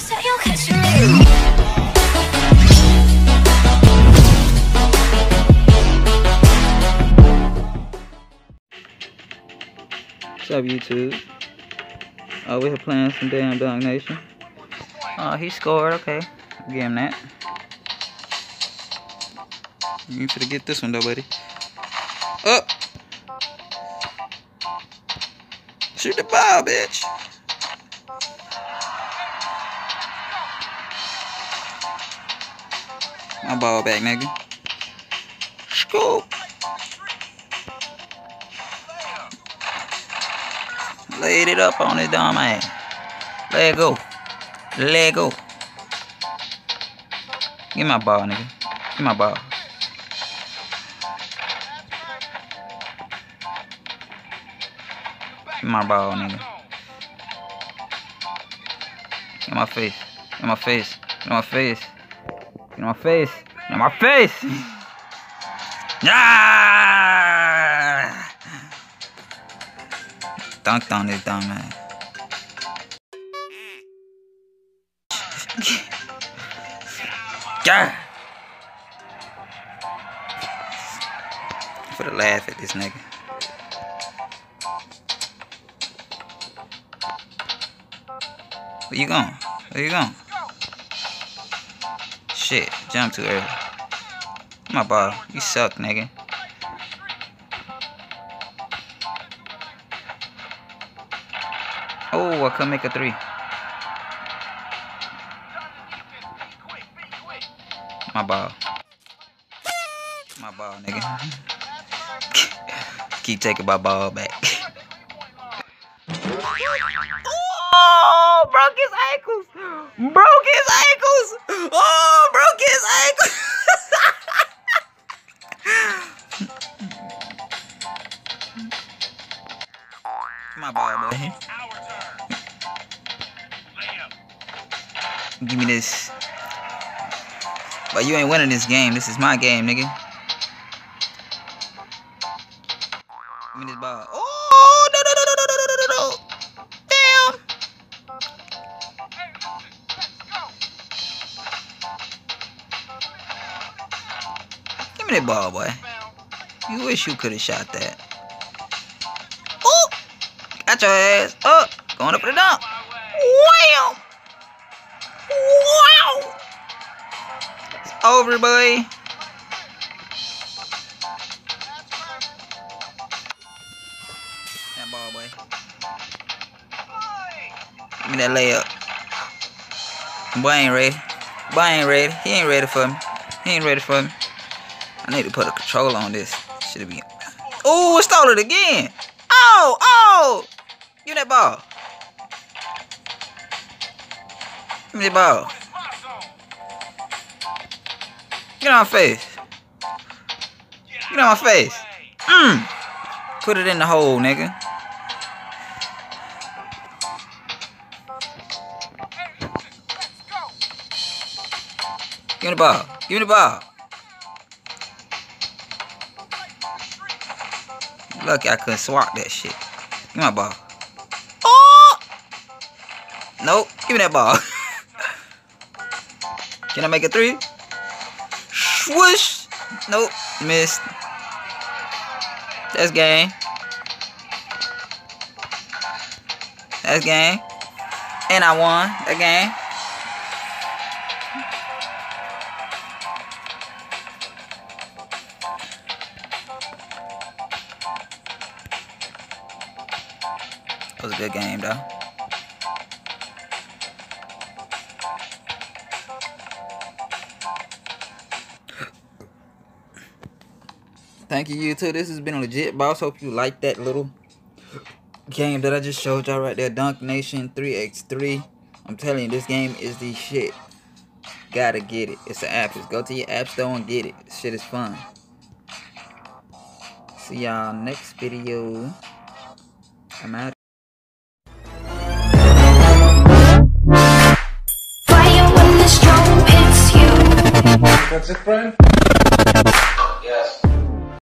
say you'll catch. What's up, YouTube? Oh, we here playing some damn Dunk Nation. Oh, he scored. Okay. Give him that. You ain't finna get this one, though, buddy. Up! Shoot the ball, bitch! My ball back, nigga. Scoop! Laid it up on his dumb ass. Let go. Let go. Give my ball, nigga. Give my ball. Give my ball, nigga. In my face. In my face. In my face. In my face. In my face. Ah! Dunked on this dumb man. Yeah. For the laugh at this nigga. Where you going? Where you going? Shit, jump too early. My ball, you suck, nigga. Oh, I could make a three. My ball. My ball, nigga. Keep taking my ball back. broke his ankles. Broke his ankles. Oh, broke his ankles. my ball, boy. Give me this. But you ain't winning this game. This is my game, nigga. That ball, boy. You wish you could have shot that. Oh, got your ass up. Going up for the dunk. Wham! Wow! It's over, boy. That ball, boy. Give me that layup. Boy ain't ready. Boy ain't ready. He ain't ready for me. He ain't ready for me. I need to put a control on this. Should be. Oh, it stole it again. Oh, oh! Give me that ball. Give me the ball. Get on my face. Get on my face. Mmm. Put it in the hole, nigga. Give me the ball. Give me the ball. Lucky I couldn't swat that shit. Give me my ball. Oh! Nope. Give me that ball. Can I make a three? Swoosh! Nope. Missed. That's game. That's game. And I won that game. It was a good game, though. Thank you, YouTube. This has been a legit boss. Hope you like that little game that I just showed y'all right there. Dunk Nation 3x3. I'm telling you, this game is the shit. Gotta get it. It's an app. Just go to your app store and get it. This shit is fun. See y'all next video. I'm out. That's it, Brian.